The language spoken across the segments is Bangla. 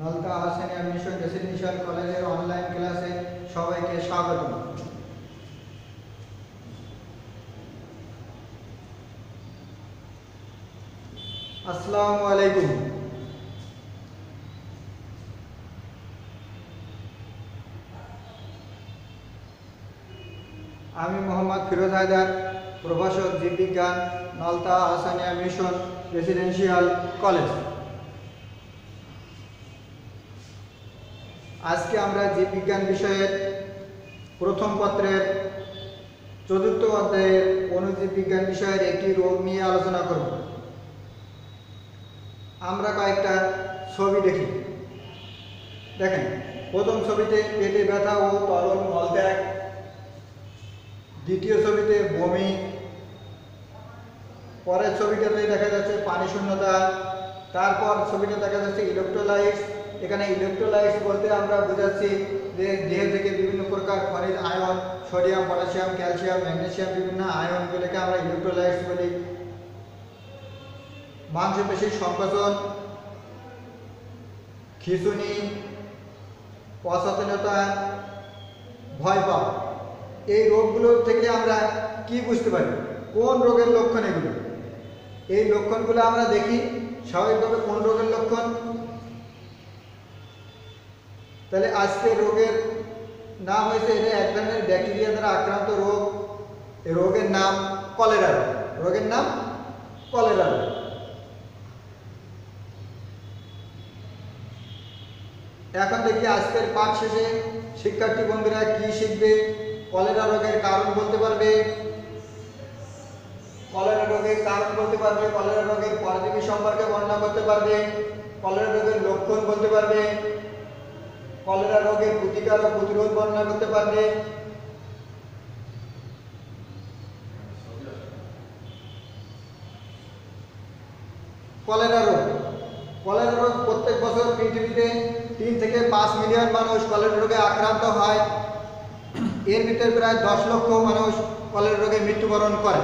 নলতা আহসানিয়া মিশন রেসিডেন্সিয়াল কলেজের অনলাইন ক্লাসে সবাইকে স্বাগত। আসসালামু আলাইকুম। আমি মোহাম্মদ ফিরোজ হায়দার, প্রভাষক জীববিজ্ঞান, Nalta Ahsania mission residential college আজকে আমরা জীববিজ্ঞান বিষয়ের প্রথম পত্রের চতুর্থ অধ্যায়ের অনুজীব বিজ্ঞান বিষয়ের একটি রোগ নিয়ে আলোচনা করব। আমরা কয়েকটা ছবি দেখি। দেখেন, প্রথম ছবিতে পেটে ব্যথা ও তরল মলত্যাগ। দ্বিতীয় ছবিতে বমি। পরের ছবিটাতে দেখা যাচ্ছে পানি শূন্যতা তারপর ছবিটা দেখা যাচ্ছে ইলেকট্রোলাইটস। এখানে ইলেকট্রোলাইটস বলতে আমরা বোঝাচ্ছি যে দেহ থেকে বিভিন্ন প্রকার খনিজ আয়ন, সোডিয়াম, পটাশিয়াম, ক্যালসিয়াম ম্যাগনেশিয়াম বিভিন্ন আয়নগুলোকে আমরা ইলেকট্রোলাইটস বলি। মাংসপেশির সংকোচন, খিঁচুনি অসচেতনতা ভয় পাওয়া। এই রোগগুলো থেকে আমরা কি বুঝতে পারি? কোন রোগের লক্ষণ এগুলো? এই লক্ষণগুলো আমরা দেখি, স্বাভাবিকভাবে কোন রোগের লক্ষণ? তাহলে আজকে রোগের নাম হয়েছে এটা এক ধরনের ব্যাকটেরিয়া দ্বারা আক্রান্ত রোগ। রোগের নাম কলেরা রোগ। রোগের নাম কলেরা রোগ। এখন দেখি আজকের পাঠ শেষে শিক্ষার্থী বন্ধুরা কি শিখবে? কলেরা রোগের কারণ বলতে পারবে? কলেরা রোগের কারণ বলতে পারবে কলেরা রোগের পরজীবী সম্পর্কে বর্ণনা করতে পারবে কলেরা রোগের লক্ষণ বলতে পারবে। কলেরা রোগের প্রতিকার ও প্রতিরোধ বর্ণনা করতে পারবে। কলেরা রোগ। কলেরা রোগ প্রত্যেক বছর পৃথিবীতে তিন থেকে পাঁচ মিলিয়ন মানুষ কলেরা রোগে আক্রান্ত হয়। এর ভিতরে প্রায় দশ লক্ষ মানুষ কলেরা রোগে মৃত্যুবরণ করে।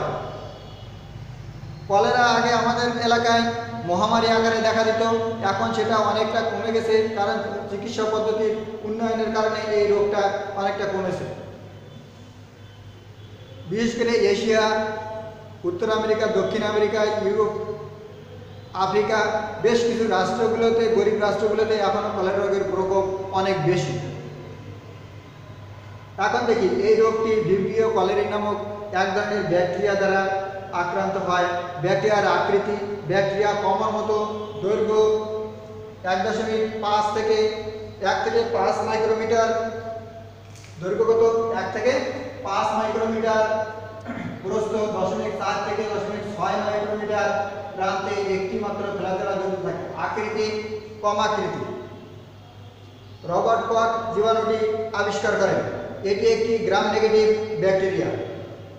কলেরা আগে আমাদের এলাকায় মহামারী আকারে দেখা দিত। এখন সেটা অনেকটা কমে গেছে, কারণ চিকিৎসা পদ্ধতির উন্নয়নের কারণে এই রোগটা অনেকটা কমেছে। বিশেষ করে এশিয়া, উত্তর আমেরিকা, দক্ষিণ আমেরিকা, ইউরোপ, আফ্রিকা, বেশ কিছু রাষ্ট্রগুলোতে, গরিব রাষ্ট্রগুলোতে এখনও কলেরা রোগের প্রকোপ অনেক বেশি। এখন দেখি, এই রোগটি ভিব্রিও কলেরি নামক এক ধরনের ব্যাকটেরিয়া দ্বারা আক্রান্ত হয়। ব্যাকটেরিয়ার আকৃতি, ব্যাকটেরিয়া কমার মতো দৈর্ঘ্য এক দশমিক পাঁচ থেকে এক থেকে পাঁচ মাইক্রোমিটার দৈর্ঘ্য কত এক থেকে পাঁচ মাইক্রোমিটার, প্রস্থ দশমিক চার থেকে দশমিক ছয় মাইক্রোমিটার প্রান্তে একটি মাত্র ফেলাচলা জড়িত থাকে। আকৃতি, কম আকৃতি। রবার্ট কট জীবাণুটি আবিষ্কার করেন। এটি একটি গ্রাম নেগেটিভ ব্যাকটেরিয়া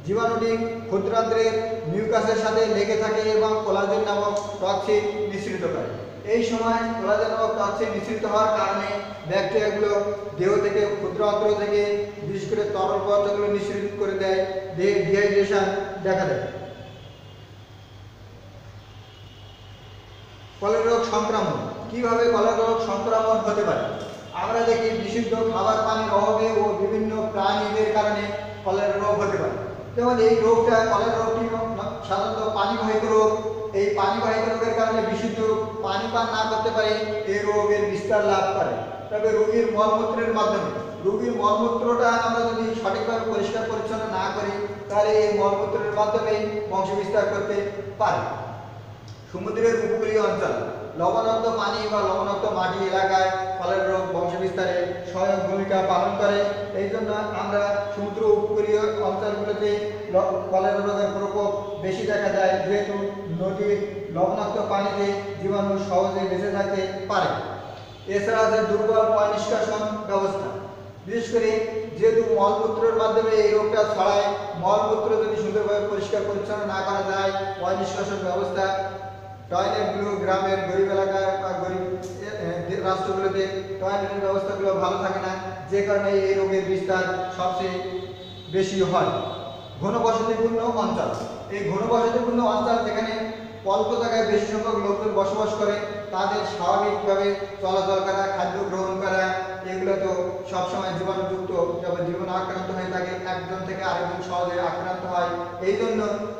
জীবাণুটি ক্ষুদ্রান্ত্রের মিউকাসের সাথে লেগে থাকে এবং কোলাজেন নামক টক্সিন নিঃসৃত করে এই সময় কোলাজেন নামক টক্সিন নিঃসৃত হওয়ার কারণে ব্যাকটেরিয়াগুলো দেহ থেকে ক্ষুদ্র অন্ত্র থেকে, বিশেষ করে তরল পদার্থগুলো নিঃসৃত করে দেয় দেহে ডিহাইড্রেশন দেখা দেয়। কলের রোগ সংক্রমণ কীভাবে কলের রোগ সংক্রমণ হতে পারে? আমরা দেখি বিশুদ্ধ খাবার পানির অভাবে ও বিভিন্ন প্রাণীদের কারণে কলেরা রোগ হতে পারে। যেমন এই রোগটা, কলেরা রোগটি সাধারণত পানিবাহিত রোগ, এই পানিবাহিত রোগের কারণে বিশুদ্ধ পানি পান না করতে পারে এই রোগের বিস্তার লাভ করে। তবে রোগীর মলমূত্রের মাধ্যমে, রোগীর মলমূত্রটা আমরা যদি সঠিকভাবে পরিষ্কার পরিচ্ছন্ন না করি, তাহলে এই মলমূত্রের মাধ্যমেই বংশ বিস্তার করতে পারে। সমুদ্রের উপকূলীয় অঞ্চল লবণাক্ত পানি বা লবণাক্ত মাটি এলাকায় ফলের রোগ বংশ বিস্তারে সহায়ক ভূমিকা পালন করে। এই জন্য আমরা সমুদ্র উপকূলীয় অঞ্চলগুলোতে ফলের রোগের প্রকোপ বেশি দেখা যায়, যেহেতু নদীর লবণাক্ত পানিতে জীবাণু সহজে বেঁচে থাকতে পারে। এছাড়া আছে দুর্বল পয় নিষ্কাশন ব্যবস্থা। বিশেষ করে যেহেতু মলমূত্রের মাধ্যমে এই রোগটা ছড়ায়, মলমূত্র যদি সুন্দরভাবে পরিষ্কার পরিচ্ছন্ন না করা যায় পয় নিষ্কাশন ব্যবস্থা টয়লেটগুলো গ্রামের গরিব এলাকায় বা গরিব রাষ্ট্রগুলোতে টয়লেটের ব্যবস্থাগুলো ভালো থাকে না, যে কারণে এই রোগের বিস্তার সবচেয়ে বেশি হয়। ঘনবসতিপূর্ণ অঞ্চল। এই ঘনবসতিপূর্ণ অঞ্চল যেখানে অল্প জায়গায় বেশি সংখ্যক লোকজন বসবাস করে, তাদের স্বাভাবিকভাবে চলাচল করা, খাদ্য গ্রহণ করা, এগুলো তো সবসময় জীবাণুযুক্ত যেমন জীবন আক্রান্ত হয়ে থাকে, একজন থেকে আরেকজন সহজে আক্রান্ত হয়। এই জন্য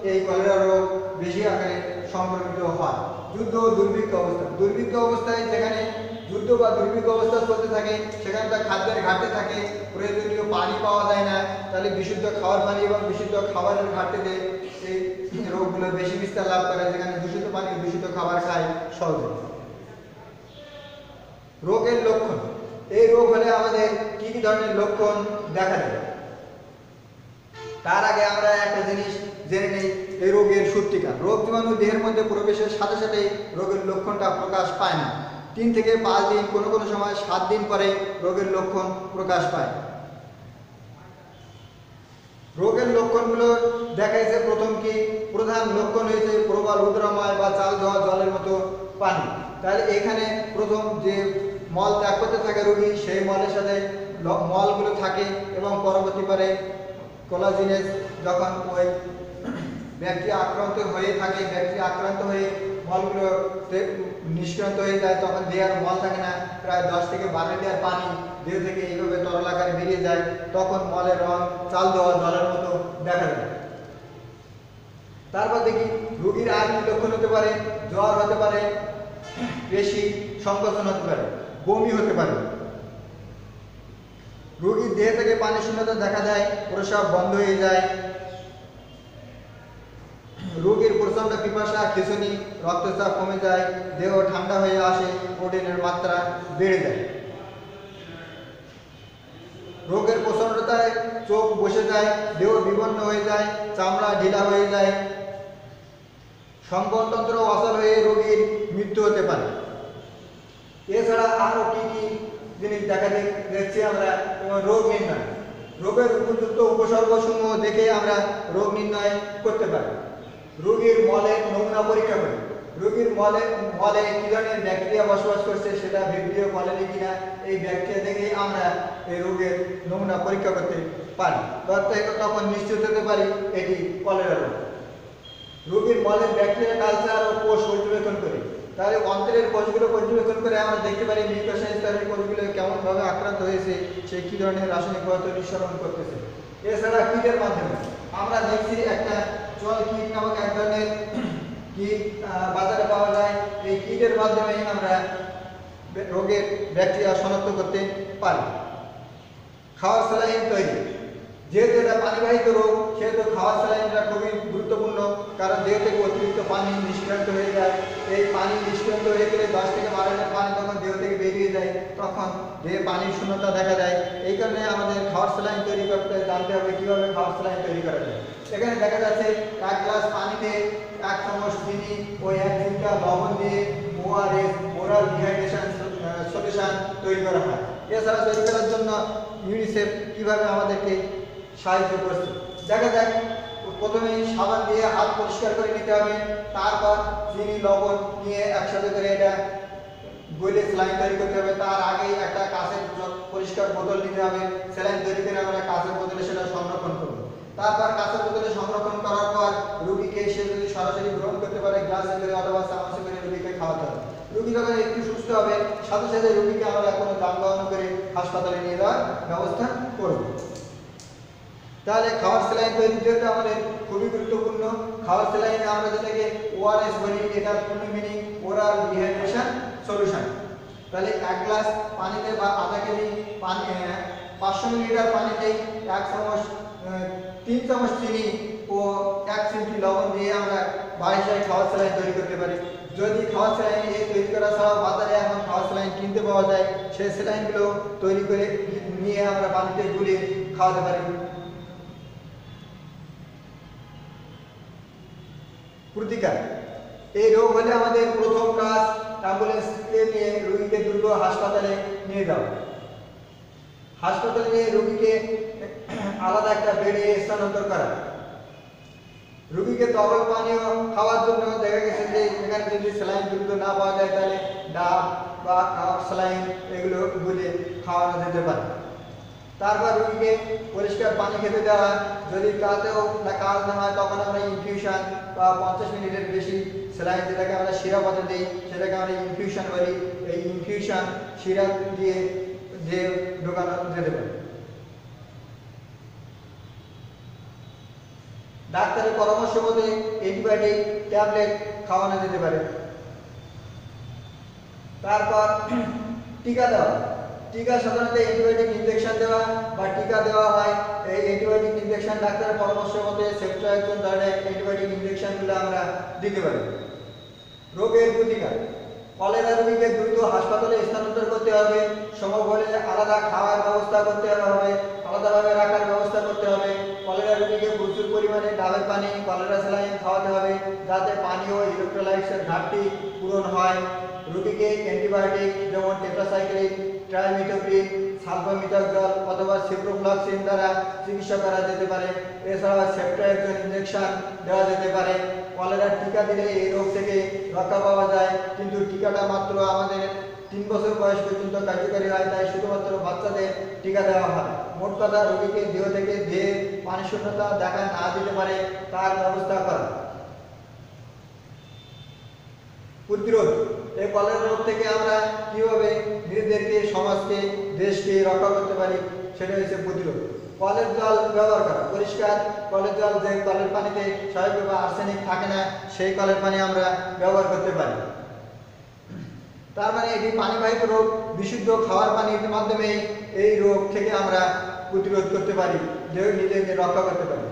এই কলেরা রোগ বেশি আকারে সংক্রমিত হয়। যুদ্ধ ও দুর্ভিক্ষ অবস্থা। দুর্ভিক্ষ অবস্থায় যেখানে যুদ্ধ বা দুর্ভিক্ষ অবস্থা চলতে থাকে সেখানে তার খাদ্যের ঘাটতি থাকে, প্রয়োজনীয় পানি পাওয়া যায় না। তাহলে বিশুদ্ধ খাবার পানি এবং বিশুদ্ধ খাবারের ঘাটতিতে এই রোগগুলো বেশি বিস্তার লাভ করে, যেখানে দূষিত পানি দূষিত খাবার খায় সহজে। রোগের লক্ষণ। এই রোগ হলে আমাদের কি কি ধরনের লক্ষণ দেখা যায় তার আগে আমরা একটা জিনিস জেনে নেই। এই রোগের সত্যিকার রোগ জীবাণু দেহের মধ্যে প্রবেশের সাথে সাথে রোগের লক্ষণটা প্রকাশ পায় না। তিন থেকে পাঁচ দিন কোনো কোনো সময় সাত দিন পরে রোগের লক্ষণ প্রকাশ পায়। রোগের লক্ষণগুলো দেখাইছে প্রথম কি? প্রধান লক্ষণ হয়েছে প্রবল, রুদ্রময় বা চাল দেওয়া জলের মতো পানি। তাহলে এখানে প্রথম যে মল ত্যাগ করতে থাকে রোগী, সেই মলের সাথে মলগুলো থাকে এবং পরবর্তী পরে কোলাজিনেস যখন ওই ব্যাকটেরিয়া আক্রান্ত হয়ে থাকে ব্যাকটেরিয়া আক্রান্ত হয়ে মলগুলো নিষ্ক্রান্ত হয়ে যায়, তখন দেহের মল থাকে না। প্রায় দশ থেকে বারো লিটার পানি দেহ থেকে এইভাবে তরল আকারে বেরিয়ে যায়, তখন মলের রং চাল দেওয়া জলের মতো দেখা যায়। তারপর দেখি, রোগীর আর কি লক্ষণ হতে পারে, জ্বর হতে পারে, পেশি সংকোচন হতে পারে, বমি হতে পারে। রোগীর দেহ থেকে পানি শূন্যতা দেখা দেয় প্রস্রাব বন্ধ হয়ে যায় রোগীর প্রচণ্ড পিপাসা, খিঁচুনি, রক্তচাপ কমে যায়, দেহ ঠান্ডা হয়ে আসে, প্রোটিনের মাত্রা বেড়ে যায়। রোগের প্রচন্ডতায় চোখ বসে যায়, দেহ বিবন্ন হয়ে যায়, চামড়া ঢিলা হয়ে যায়। সংকটতন্ত্র অচল হয়ে রোগীর মৃত্যু হতে পারে। এছাড়া আরও কি কি জিনিস দেখা দেখছি আমরা রোগ নির্ণয়। রোগের উপযুক্ত উপসর্গসমূহ দেখে আমরা রোগ নির্ণয় করতে পারি। রোগীর মলে নমুনা পরীক্ষা করি। রোগীর মলে মলে কি ধরনের ব্যাকটেরিয়া বসবাস করছে সেটা ভিডিও কলেনি কিনা, এই ব্যাকটেরিয়া দেখেই আমরা এই রোগের নমুনা পরীক্ষা করতে পারি। তখন- নিশ্চিত হতে পারি, এটি কলেরা রোগ রোগীর মলের ব্যাকটেরিয়া, কালচার ও কোষ পর্যবেক্ষণ করি। তাহলে অন্তরের কোষগুলো পর্যবেক্ষণ করে আমরা দেখতে পারি মিউকোসাইজ স্তরের কোষগুলো কেমনভাবে আক্রান্ত হয়েছে, সে কী ধরনের রাসায়নিক পদার্থ নিঃসরণ করতেছে। এছাড়া কীটের মাধ্যমে আমরা দেখছি একটা জল কীট নামক এক ধরনের কীট বাজারে পাওয়া যায়। এই কীটের মাধ্যমে আমরা রোগের ব্যাকটেরিয়া শনাক্ত করতে পারি। খাওয়ার স্যালাইন তৈরি। যেহেতু এটা পানিবাহিত রোগ, সেহেতু খাওয়ার স্যালাইনটা খুবই গুরুত্বপূর্ণ, কারণ দেহ থেকে অতিরিক্ত পানি নিষ্ক্রান্ত হয়ে যায়, এই পানি নিষ্ক্রান্ত হয়ে গেলে দশ থেকে বারো লিটার পানি তখন দেহ থেকে বেরিয়ে যায়, তখন দেহে পানির শূন্যতা দেখা যায় এই কারণে আমাদের খাওয়ার স্যালাইন তৈরি করতে জানতে হবে কীভাবে খাওয়ার স্যালাইন তৈরি করা যায়। এখানে দেখা যাচ্ছে এক গ্লাস পানিতে, এক চামচ চিনি ও এক চিমটা লবণ দিয়ে ওআরএস ওরাল ডিহাইড্রেশন সলিউশন তৈরি করা হয়। এছাড়া তৈরি করার জন্য ইউনিসেফ কীভাবে আমাদেরকে সাহায্য করছে? দেখা যাক, প্রথমেই সাবান দিয়ে হাত পরিষ্কার করে নিতে হবে, তারপর চিনি, লবণ নিয়ে একসাথে করে এটা গলে স্যালাইন তৈরি করতে হবে। তার আগেই একটা কাঁচের পরিষ্কার বোতল নিতে হবে। স্যালাইন তৈরি করে আমরা কাঁচের বোতলে সেটা সংরক্ষণ করব। তারপর কাঁচের বোতলে সংরক্ষণ করার পর রুগীকে সে যদি সরাসরি গ্রহণ করতে পারে, গ্লাসে করে অথবা চামচে করে রুগীকে খাওয়াতে হবে। রুগী যখন একটু সুস্থ হবে, সাথে সাথে রুগীকে আমরা কোনো যানবাহন করে হাসপাতালে নিয়ে যাওয়ার ব্যবস্থা করব। তাহলে খাওয়ার সেলাইন জন্য আমাদের খুবই গুরুত্বপূর্ণ। খাওয়ার সেলাইনে আমরা যেটাকে ওআরএস বলি, এটার পূর্ণ মিনিং ওরাল ডিহাইড্রেশন সলিউশন তাহলে এক গ্লাস পানিতে বা আধা কেজি পানি, পাঁচশো মিলিলিটার পানিতে এক চামচ তিন চামচ চিনি ও এক চিমটি লবণ দিয়ে আমরা বাড়িতে খাওয়ার স্যালাইন তৈরি করতে পারি। যদি খাওয়ার স্যালাইন এই তৈরি করা ছাড়াও বাজারে এখন খাওয়ার স্যালাইন কিনতে পাওয়া যায় সেই স্যালাইনগুলো তৈরি করে নিয়ে আমরা পানিতে গুলিয়ে খাওয়াতে পারি। প্রতিকার। এই রোগ হলে আমাদের প্রথম কাজ অ্যাম্বুলেন্সকে নিয়ে রোগীকে দ্রুত হাসপাতালে নিয়ে যাওয়া। হাসপাতালে নিয়ে রোগীকে আলাদা একটা বেডে স্থানান্তর করা। রুগীকে তরল পানীয় খাওয়ার জন্য দেখা গেছে যে এখানে যদি স্যালাইন দ্রুত না পাওয়া যায় তাহলে ডাব বা স্যালাইন এগুলো গুলে খাওয়ানো যেতে পারে। তারপর রুগীকে পরিষ্কার পানি খেতে দেওয়া যদি তাতেও না কাজ না হয়, তখন আমরা ইনফিউশন বা পঞ্চাশ মিনিটের বেশি স্যালাইন যেটাকে আমরা শিরা পথে দিই, সেটাকে আমরা ইনফিউশন বলি। এই ইনফিউশন শিরা দিয়ে যে ঢোকানো যেতে পারে। ডাক্তারের পরামর্শ মতে অ্যান্টিবায়োটিক ট্যাবলেট খাওয়ানো যেতে পারে। তারপর টিকা দেওয়া। টিকা সাধারণত অ্যান্টিবায়োটিক ইনজেকশন দেওয়া বা টিকা দেওয়া হয়। এই অ্যান্টিবায়োটিক ইনজেকশন ডাক্তারের পরামর্শ মতে সেপ্ট্রাইজন ধরনের অ্যান্টিবায়োটিক ইনজেকশনগুলো আমরা দিতে পারি। রোগের প্রতিকার। কলেরা রোগীকে দ্রুত হাসপাতালে স্থানান্তর করতে হবে। সম্ভব হলে আলাদা খাওয়ার ব্যবস্থা করতে হবে। আলাদাভাবে রাখার ব্যবস্থা করতে হবে। কলেরা রোগীকে প্রচুর পরিমাণে ডাবের পানি, কলেরা স্যালাইন খাওয়াতে হবে যাতে পানি ও ইলেকট্রোলাইটসের ঘাটতি পূরণ হয়। রোগীকে অ্যান্টিবায়োটিক যেমন টেট্রাসাইক্লিন ট্রাইমিটোপ্রিন সালফামিথাক্সল অথবা সিপ্রোফ্লক্সিন দ্বারা চিকিৎসা করা যেতে পারে। এছাড়া সেপ্টাইজন ইনজেকশন দেওয়া যেতে পারে। কলেরার টিকা দিলে এই রোগ থেকে রক্ষা পাওয়া যায়, কিন্তু টিকাটা মাত্র আমাদের তিন বছর বয়স পর্যন্ত কার্যকারী হয়, তাই শুধুমাত্র বাচ্চাদের টিকা দেওয়া হয়। মোট কথা রোগীকে দেহ থেকে দেহে পানি শূন্যতা দেখা না দিতে পারে, তার ব্যবস্থা করা। প্রতিরোধ। এই কলেরা রোগ থেকে আমরা কীভাবে নিজেদেরকে, সমাজকে, দেশকে রক্ষা করতে পারি, সেটা হচ্ছে প্রতিরোধ। কলের জল ব্যবহার করা। পরিষ্কার কলের জল যে কলের পানিতে স্বাভাবিক আর্সেনিক থাকে না, সেই কলের পানি আমরা ব্যবহার করতে পারি। তার মানে এটি পানিবাহিত রোগ, বিশুদ্ধ খাওয়ার পানির মাধ্যমে এই রোগ থেকে আমরা প্রতিরোধ করতে পারি নিজেকে রক্ষা করতে পারি।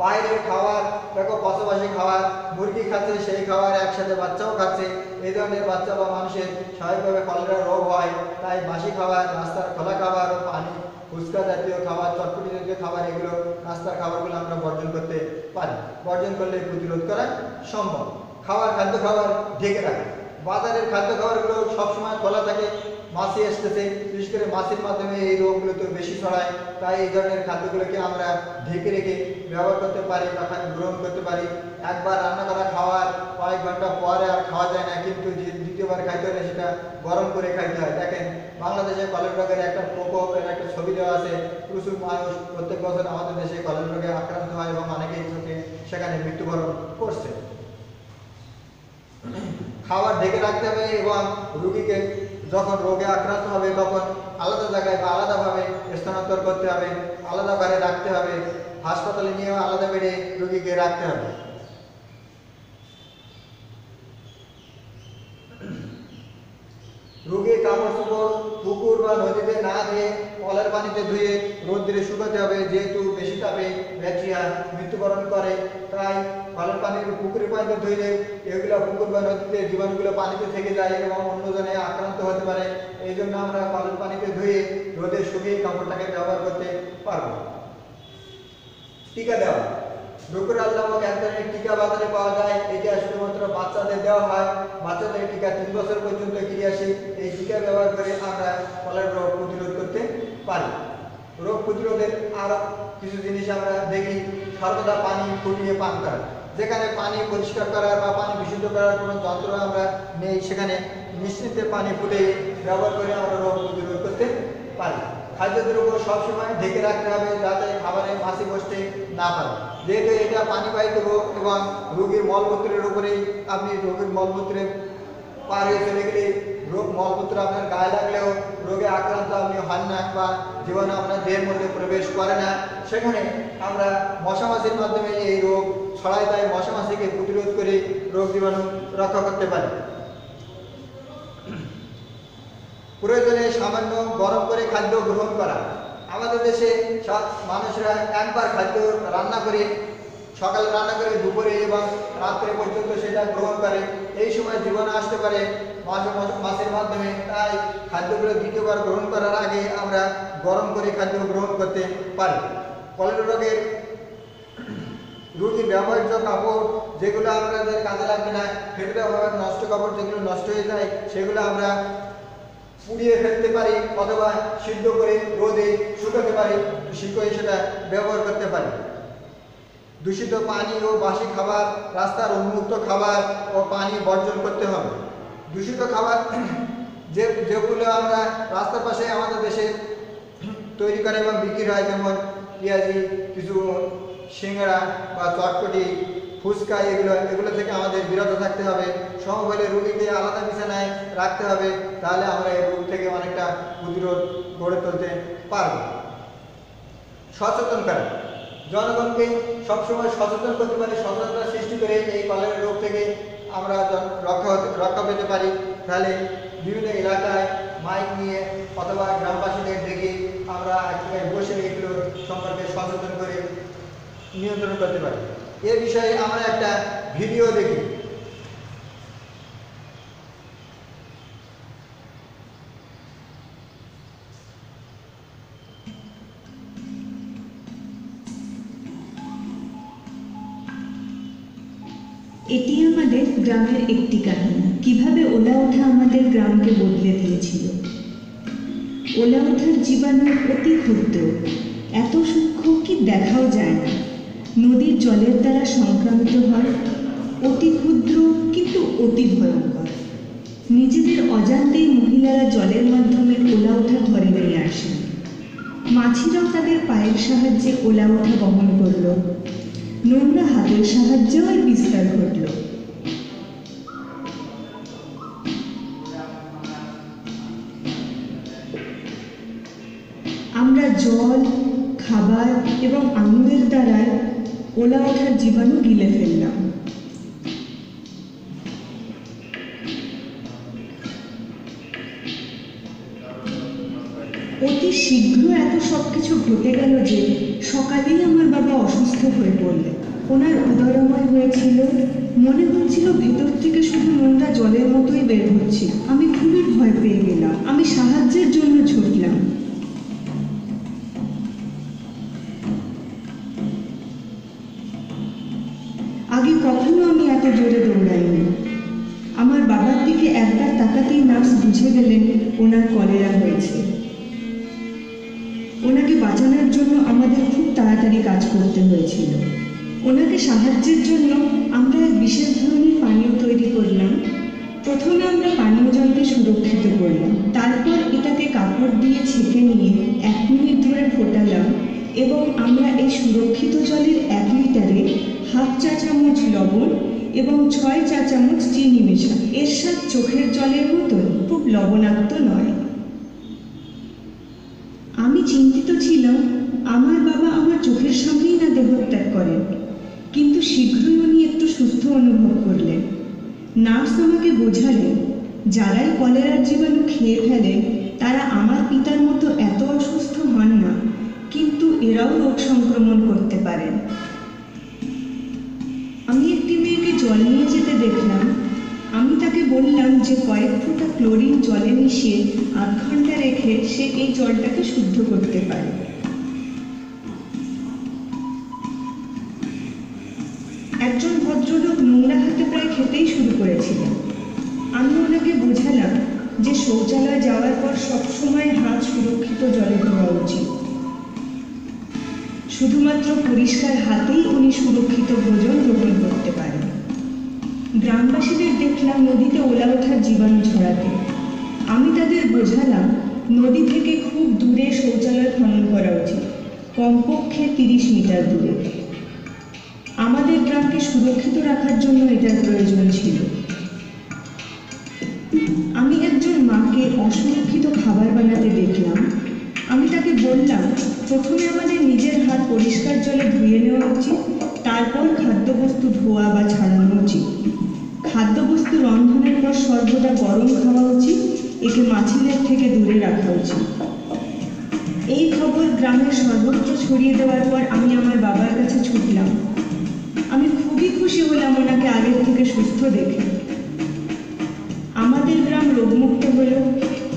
বাইরের খাবার, দেখো পাশাপাশি খাবার, মুরগি খাচ্ছে, সেই খাবার একসাথে বাচ্চাও খাচ্ছে, এই ধরনের বাচ্চা বা মানুষের স্বাভাবিকভাবে কলেরা রোগ হয়, তাই বাসি খাবার, রাস্তার খোলা খাবার ও পানি, ফুচকা জাতীয় খাবার, চটপটি জাতীয় খাবার, এগুলো নাস্তার খাবারগুলো আমরা বর্জন করতে পারি। বর্জন করলে প্রতিরোধ করা সম্ভব। খাবার, খাদ্য খাবার ঢেকে রাখা। বাজারের খাদ্য খাবারগুলো সবসময় খোলা থাকে। মাছি আসতেছে। বিশেষ করে মাছির মাধ্যমে এই রোগগুলো তো বেশি ছড়ায়। তাই এই ধরনের খাদ্যগুলোকে আমরা ঢেকে রেখে ব্যবহার করতে পারি বা গ্রহণ করতে পারি। একবার রান্না করা খাওয়ার কয়েক ঘণ্টা পরে আর খাওয়া যায় না। কিন্তু দ্বিতীয়বার খাইতে হলে সেটা গরম করে খাইতে হয়। দেখেন, বাংলাদেশে কলের রোগের একটা প্রকোপের একটা ছবি দেওয়া আছে। প্রচুর মানুষ প্রত্যেক বছর আমাদের দেশে কলের রোগে আক্রান্ত হয় এবং অনেকেই সেখানে মৃত্যুবরণ করছে। খাবার ঢেকে রাখতে হবে এবং রুগীকে যখন রোগে আক্রান্ত হবে তখন আলাদা জায়গায় বা আলাদাভাবে স্থানান্তর করতে হবে, আলাদা ঘরে রাখতে হবে, হাসপাতালে নিয়ে আলাদা বেডে রুগীকে রাখতে হবে। রোগীর কাপড় চোপড়, পুকুর বা নদীতে না দিয়ে কলের পানিতে ধুয়ে রোদ্রে শুকাতে হবে, যেহেতু বেশি তাপে ব্যাকটেরিয়া মৃত্যুবরণ করে। তাই কলের পানির পুকুরের পানিতে ধুইলে এগুলো পুকুর বা নদীতে জীবাণুগুলো পানিতে থেকে যায় এবং অন্যজনে আক্রান্ত হতে পারে। এই জন্য আমরা কলের পানিতে ধুয়ে রোদে শুকিয়ে কাপড়টাকে ব্যবহার করতে পারব। টিকা দেওয়া। টিকা বাজারে পাওয়া যায়। এটা শুধুমাত্র বাচ্চাদের দেওয়া হয়। বাচ্চাদের টিকা তিন বছর পর্যন্ত এই টিকা ব্যবহার করে আমরা রোগ প্রতিরোধ করতে পারি। রোগ কিছু জিনিস আমরা দেখি। পানি ফুটিয়ে যেখানে পানি পরিষ্কার করার বা পানি বিশুদ্ধ করার কোনো যন্ত্র আমরা নেই, সেখানে নিশ্চিন্তে পানি ফুটে ব্যবহার করে আমরা রোগ প্রতিরোধ করতে পারি। খাদ্যদ্রব্য সবসময় ঢেকে রাখতে হবে যাতে খাবারে মাছি বসতে না পারে। যেহেতু এটা পানিবাহিত রোগ এবং রোগীর মলমূত্রের উপরেই আপনি রোগীর মলমূত্রে পার হয়ে চলে গেলে রোগ মলমূত্র আপনার গায়ে লাগলেও রোগে আক্রান্ত আপনি হন না বা জীবাণু আপনার দেহের মধ্যে প্রবেশ করে না। সেখানে আমরা মশামাছির মাধ্যমে এই রোগ ছড়ায় তাই মশামাছিকে প্রতিরোধ করে রোগ জীবাণু রক্ষা করতে পারি। প্রয়োজনে সামান্য গরম করে খাদ্য গ্রহণ করা। আমাদের দেশে সব মানুষরা একবার খাদ্য রান্না করে, সকালে রান্না করে, দুপুরে এবং রাত্রে পর্যন্ত সেটা গ্রহণ করে। এই সময় জীবনে আসতে পারে মাছ মাছের মাধ্যমে। তাই খাদ্যগুলো দ্বিতীয়বার গ্রহণ করার আগে আমরা গরম করে খাদ্য গ্রহণ করতে পারি। কলেরা রোগের রুগীর ব্যবহার্য কাপড় যেগুলো আমাদের কাজে লাগবে না দেওয়া হবে নষ্ট কাপড় যেগুলো নষ্ট হয়ে যায়, সেগুলো আমরা পুড়িয়ে ফেলতে পারি অথবা সিদ্ধ করে রোদে শুকাতে পারি শুকিয়ে সেটা ব্যবহার করতে পারি। দূষিত পানি ও বাসি খাবার, রাস্তার উন্মুক্ত খাবার ও পানি বর্জন করতে হবে। দূষিত খাবার যে, যেগুলো আমরা রাস্তার পাশে আমাদের দেশে তৈরি করে এবং বিক্রি হয়, যেমন পেঁয়াজি, কিছু সিঙ্গাড়া বা চটপটি ফুচকা এগুলো এগুলো থেকে আমাদের বিরত থাকতে হবে। সম্ভব হলে রুগীকে আলাদা বিছানায় রাখতে হবে, তাহলে আমরা এই রোগ থেকে অনেকটা প্রতিরোধ গড়ে তুলতে পারব। সচেতন করা। জনগণকে সবসময় সচেতন করতে পারি, সচেতনতা সৃষ্টি করে এই কলেরা রোগ থেকে আমরা রক্ষা রক্ষা পেতে পারি। তাহলে বিভিন্ন এলাকায় মাইক নিয়ে অথবা গ্রামবাসীদের ডেকে আমরা এক জায়গায় বসে এগুলো সম্পর্কে সচেতন করে নিয়ন্ত্রণ করতে পারি। এ বিষয়ে আমরা একটা ভিডিও দেখি। এটি আমাদের গ্রামের একটি কাহিনী। কীভাবে ওলা ওঠা আমাদের গ্রামকে বদলে দিয়েছিল? ওলা ওঠার জীবাণু অতি ক্ষুদ্র এত সূক্ষ্ম কি দেখাও যায় না। নদীর জলের দ্বারা সংক্রামিত হয়, অতি ক্ষুদ্র কিন্তু অতি ভয়ঙ্কর। নিজেদের অজান্তেই মহিলারা জলের মাধ্যমে ওলা ওঠা ঘরে নিয়ে আসেন। মাছিরাও তাদের পায়ের সাহায্যে ওলা ওঠা বহন করল। নোংরা হাতের সাহায্যেও এর বিস্তার ঘটল। আমরা জল, খাবার এবং আঙুরের দ্বারায় ওলা ওঠার জীবাণু গিলে ফেললাম। অতি শীঘ্র এত সব কিছু ঘটে গেল যে সকালেই আমার বাবা অসুস্থ হয়ে পড়লেন। ওনার উদরময় হয়েছিল, মনে হচ্ছিল ভেতর থেকে শুধু নোংরা জলের মতোই বের হচ্ছে। আমি খুবই ভয় পেয়ে গেলাম। আমি সাহায্যের জন্য ছুটলাম। ওনার কলেরা হয়েছে। ওনাকে বাঁচানোর জন্য আমাদের খুব তাড়াতাড়ি কাজ করতে হয়েছিল। ওনাকে সাহায্যের জন্য আমরা এক বিশেষ ধরনের পানীয় তৈরি করলাম। প্রথমে আমরা পানীয় জলকে সুরক্ষিত করলাম। তারপর এটাকে কাপড় দিয়ে ছেঁকে নিয়ে এক মিনিট ধরে ফোটালাম এবং আমরা এই সুরক্ষিত জলের এক লিটারে হাফ চা চামচ লবণ এবং ছয় চা চামচ চিনি মেশান। এর স্বাদ চোখের জলের মতন খুব লবণাক্ত নয়। আমি চিন্তিত ছিলাম, আমার বাবা আমার চোখের সামনেই না দেহত্যাগ করেন। কিন্তু শীঘ্রই উনি একটু সুস্থ অনুভব করলেন। নার্স আমাকে বোঝালেন যারাই কলেরার জীবাণু খেয়ে ফেলে, তারা আমার পিতার মতো এত অসুস্থ হন না, কিন্তু এরাও রোগ সংক্রমণ করতে পারেন। বললাম যে কয়েক ফোঁটা ক্লোরিন জলে মিশিয়ে আধ ঘণ্টা রেখে সে এই জলটাকে শুদ্ধ করতে পারে। একজন ভদ্রলোক নোংরা হাতে প্রায় খেতেই শুরু করেছিলেন। আমি ওনাকে বোঝালাম যে শৌচালয় যাওয়ার পর সবসময় হাত সুরক্ষিত জলে ধোয়া উচিত। শুধুমাত্র পরিষ্কার হাতেই উনি সুরক্ষিত ভোজন গ্রহণ করতে পারেন গ্রামবাসীদের দেখলাম নদীতে ওলা ওঠার জীবাণু ছড়াতে আমি তাদের বোঝালাম, নদী থেকে খুব দূরে শৌচালয় খনন করা উচিত, কমপক্ষে তিরিশ মিটার দূরে। আমাদের গ্রামকে সুরক্ষিত রাখার জন্য এটার প্রয়োজন ছিল। আমি একজন মাকে অসুরক্ষিত খাবার বানাতে দেখলাম। আমি তাকে বললাম, প্রথমে আমাদের নিজের হাত পরিষ্কার জলে ধুয়ে নেওয়া উচিত, তারপর খাদ্যবস্তু ধোয়া বা ছাড়ানো উচিত। খাদ্যবস্তু রন্ধনের পর সর্বদা গরম খাওয়া উচিত, একে মাছিদের থেকে দূরে রাখা উচিত। এই খবর গ্রামের সর্বত্র ছড়িয়ে দেওয়ার পর আমি আমার বাবার কাছে ছুটলাম। আমি খুবই খুশি হলাম ওনাকে আগের থেকে সুস্থ দেখে। আমাদের গ্রাম রোগমুক্ত হলো।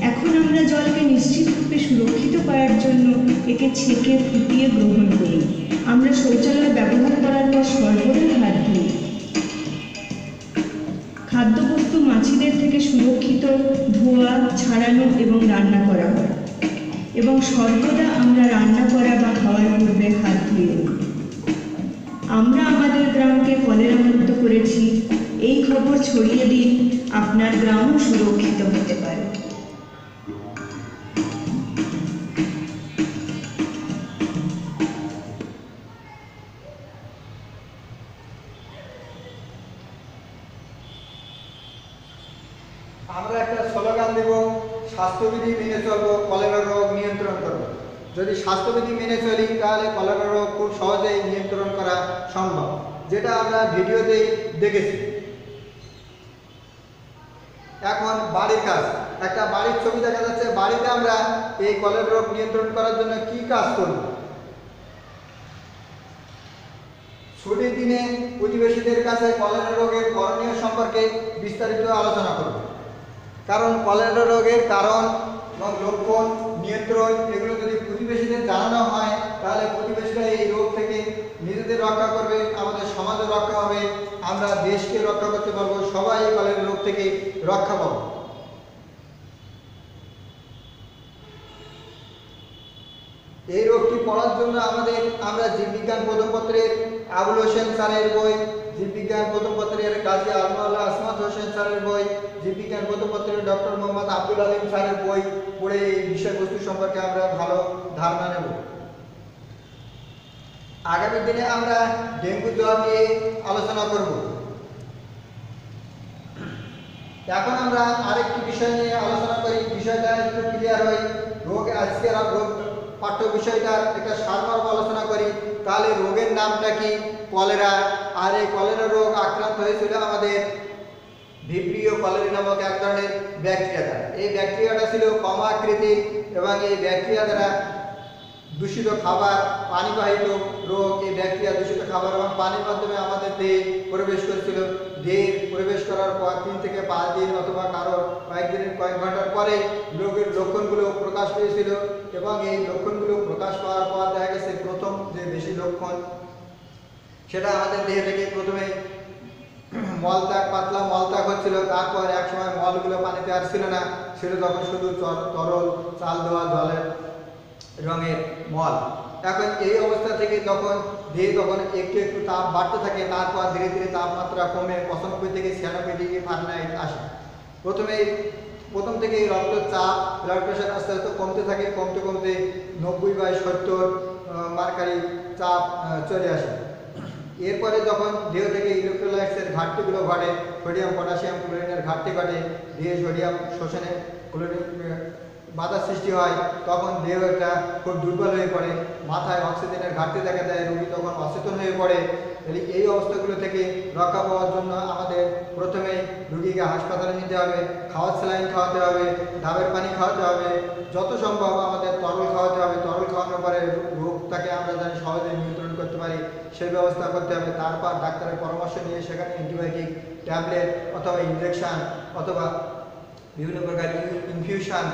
এখন আমরা জলকে নিশ্চিতরূপে সুরক্ষিত করার জন্য একে ছেঁকে ফুটিয়ে গ্রহণ করি। আমরা শৌচালয় ব্যবহার করার পর সর্বদা খাদ্যবস্তু মাছিদের থেকে সুরক্ষিত, ধোয়া, ছাড়ানো এবং রান্না করা হয়। এবং সর্বদা আমরা রান্না করা বা খাওয়ার পূর্বে হাত ধুয়ে আমরা আমাদের গ্রামকে কলেরা মুক্ত করেছি। এই খবর ছড়িয়ে দিন, আপনার গ্রামও সুরক্ষিত হতে পারে। সহজেই নিয়ন্ত্রণ করা সম্ভব, যেটা আমরা ভিডিওতেই দেখেছি। এখন বাড়ির কাজ। একটা বাড়ির ছবি দেখা যাচ্ছে, বাড়িতে আমরা এই কলেরা রোগ নিয়ন্ত্রণ করার জন্য কি কাজ করব? ছুটির দিনে প্রতিবেশীদের কাছে কলেরা রোগের করণীয় সম্পর্কে বিস্তারিত আলোচনা করব। কারণ কলেরা রোগের কারণ লক্ষণ, নিয়ন্ত্রণ, এগুলো যদি প্রতিবেশীদের জানানো হয়, তাহলে প্রতিবেশীরা এই রোগ রক্ষা করবে, আমাদের সমাজও রক্ষা হবে, আমরা দেশকে রক্ষা করতে পারব, সবাই এই কলেরা রোগ থেকে রক্ষা পাবো। এই রোগটি পড়ার জন্য আমাদের, আমরা জীববিজ্ঞান প্রথম পত্রের আবুল হোসেন স্যারের বই, জীববিজ্ঞান প্রথম পত্রের গাজী আলমাল্লাহ আসমাত হোসেন স্যারের বই, জীববিজ্ঞান প্রথম পত্রের ডক্টর মোহাম্মদ আব্দুল আলিম স্যারের বই পড়ে এই বিষয়বস্তু সম্পর্কে আমরা ভালো ধারণা নেব। আগামী দিনে আমরা ডেঙ্গু জ্বর নিয়ে আলোচনা করব। এখন আমরা আরেকটি বিষয় নিয়ে আলোচনা করি। বিষয়টা একটু ক্লিয়ার হয়। রোগ আজকে রোগ পাঠ্য বিষয়টার একটা সারমর্ম আলোচনা করি। তাহলে রোগের নামটা কি? কলেরা। আর এই কলেরা রোগ আক্রান্ত হয়েছিল আমাদের ভিপ্রিয় কলেরি নামক এক ধরনের ব্যাকটেরিয়া দ্বারা। এই ব্যাকটেরিয়াটা ছিল কম আকৃতির এবং এই ব্যাকটেরিয়া দ্বারা দূষিত খাবার, পানিবাহিত রোগ, এই ব্যাকটেরিয়া দূষিত খাবার এবং পানির মাধ্যমে আমাদের দেহে প্রবেশ করেছিল। দেহে প্রবেশ করার পর তিন থেকে পাঁচ দিন অথবা কারও কয়েকদিনের, কয়েক ঘণ্টার পরে রোগের লক্ষণগুলো প্রকাশ পেয়েছিল এবং এই লক্ষণগুলো প্রকাশ পাওয়ার পর দেখা গেছে প্রথম যে বেশি লক্ষণ, সেটা আমাদের দেহে থেকে প্রথমে মলত্যাগ, পাতলা মলত্যাগ হচ্ছিল। তারপর এক সময় মলগুলো পানিতে আর ছিল না। ছিল তখন শুধু তরল চাল দেওয়া জলের রঙের মল। এখন এই অবস্থা থেকে যখন দেহে তখন একটু একটু তাপ বাড়তে থাকে, তারপর ধীরে ধীরে তাপমাত্রা কমে পঁচানব্বই থেকে ছিয়ানব্বই ডিগ্রি ফারেনহাইট আসে। প্রথমে, প্রথম থেকে রক্তচাপ ব্লাড প্রেশার আস্তে আস্তে কমতে থাকে, কমতে কমতে নব্বই বাই সত্তর মার্কারি চাপ চলে আসে। এরপরে যখন দেহ থেকে ইলেকট্রোলাইটসের ঘাটতিগুলো ঘটে, সোডিয়াম, পটাশিয়াম, ক্লোরিনের ঘাটতি ঘটে দেহে সোডিয়াম, শোষণে, ক্লোরিন বাধা সৃষ্টি হয়, তখন দেহটা খুব দুর্বল হয়ে পড়ে। মাথায় অক্সিজেনের ঘাটতি দেখা দেয়, রোগী তখন অচেতন হয়ে পড়ে। তাহলে এই অবস্থাগুলো থেকে রক্ষা পাওয়ার জন্য আমাদের প্রথমে রুগীকে হাসপাতালে নিতে হবে খাওয়ার স্যালাইন খাওয়াতে হবে ডাবের পানি খাওয়াতে হবে। যত সম্ভব আমাদের তরল খাওয়াতে হবে। তরল খাওয়ানোর পরে রোগটাকে আমরা জানি সহজে নিয়ন্ত্রণ করতে পারি, সেই ব্যবস্থা করতে হবে। তারপর ডাক্তারের পরামর্শ নিয়ে সেখানে অ্যান্টিবায়োটিক, ট্যাবলেট অথবা ইনজেকশন অথবা বিভিন্ন প্রকার ইনফিউশন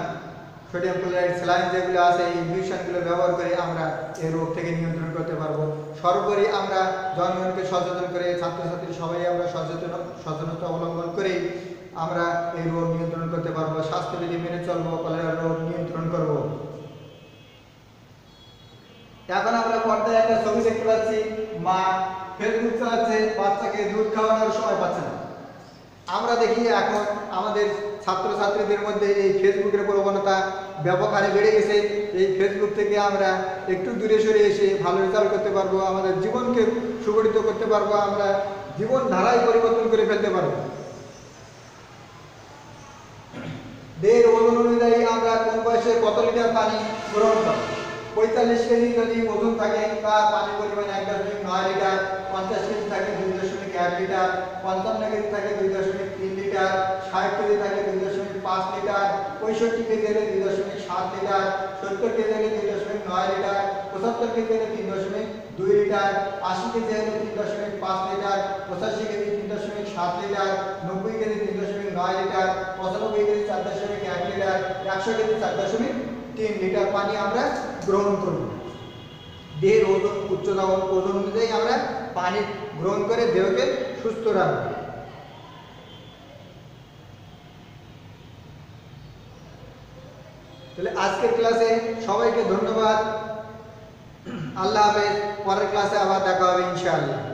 সোডিয়াম ক্লোরাইড স্যালাইন যেগুলো আছে, এই ইনফিউশনগুলো ব্যবহার করে আমরা এই রোগ থেকে নিয়ন্ত্রণ করতে পারব। সর্বোপরি আমরা জনগণকে সচেতন করে, ছাত্রছাত্রী সবাই আমরা সচেতন, সচেতনতা অবলম্বন করে আমরা এই রোগ নিয়ন্ত্রণ করতে পারব স্বাস্থ্যবিধি মেনে চলবো কলেরা রোগ নিয়ন্ত্রণ করব। এখন আমরা পর্দায় একটা ছবি দেখতে পাচ্ছি, মা ফেসবুক চালাচ্ছে বাচ্চাকে দুধ খাওয়ানোর সময় পাচ্ছে না। আমরা দেখি এখন আমাদের ছাত্রছাত্রীদের মধ্যে এই ফেসবুকের প্রবণতা ব্যাপক হারে বেড়ে গেছে। এই ফেসবুক থেকে আমরা একটু দূরে সরে এসে ভালো রেজাল্ট করতে পারব, আমাদের জীবনকে সুগঠিত করতে পারব, আমরা জীবন ধারাই পরিবর্তন করে ফেলতে পারব। দেহের ওজন অনুযায়ী আমরা কোন বয়সে কত লিটার পানি গ্রহণ করব পঁয়তাল্লিশ কেজি যদি ওজন থাকে তার পানির পরিমাণ এক দশমিক নয় লিটার, পঞ্চাশ কেজি থাকে, দুই এক লিটার, পঞ্চান্ন কেজি থাকে দুই দশমিক তিন লিটার, ষাট কেজি থাকে দুই দশমিক পাঁচ লিটার, পঁয়ষট্টি কেজি হলে দুই দশমিক সাত লিটার, সত্তর কেজি হলে দুই দশমিক নয় লিটার, পঁচাত্তর কেজি হলে তিন দশমিক দুই লিটার, আশি কেজি হলে তিন দশমিক পাঁচ লিটার, পঁচাশি কেজি তিন দশমিক সাত লিটার, নব্বই কেজি তিন দশমিক নয় লিটার, পঁচানব্বই কেজি চার দশমিক এক লিটার, একশো কেজি চার দশমিক তিন লিটার পানি আমরা গ্রহণ করব। দেহের ওজন, উচ্চতা ওজন অনুযায়ী আমরা পানি গ্রহণ করে দেহকে সুস্থ রাখবে। তাহলে আজকের ক্লাসে সবাইকে ধন্যবাদ। আল্লাহ হাফেজ, পরের ক্লাসে আবার দেখা হবে ইনশাআল্লাহ।